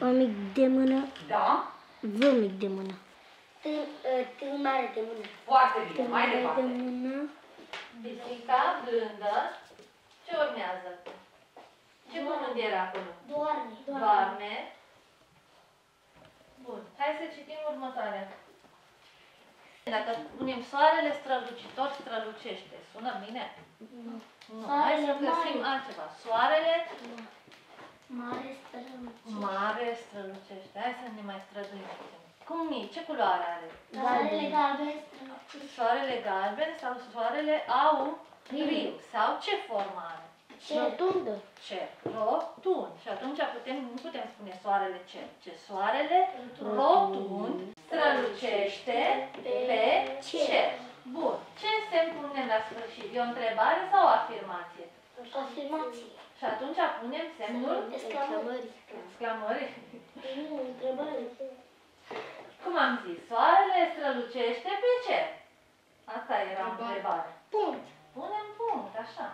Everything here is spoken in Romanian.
O mic de mână, Da? V mic de mână. T, uh, T mare de mână. Foarte T bine. Mai mare de departe. mână, Pisica blândă. Ce urmează? Ce cuvânt era acolo? Doarme. Doarme. Bun. Hai să citim următoarea. Dacă punem soarele strălucitor strălucește, sună bine? Nu. Hai să Soarele găsim mare. altceva. Soarele Mare strălucit. Mare strălucește. Hai să ne mai străduim puțin. Cum e? Ce culoare are? Soarele galben strălucit. Soarele galben sau soarele auriu? Sau ce formă are? rotundă. cer, rotund. Și atunci putem, nu putem spune soarele cer, ci soarele rotund strălucește pe cer. Bun. Ce semn punem la sfârșit? E o întrebare sau o afirmație? Afirmație. Și atunci punem semnul Exclamări. exclamării. Nu, întrebare. Cum am zis? Soarele strălucește pe cer. Asta era întrebarea. Punct. Punem punct, așa.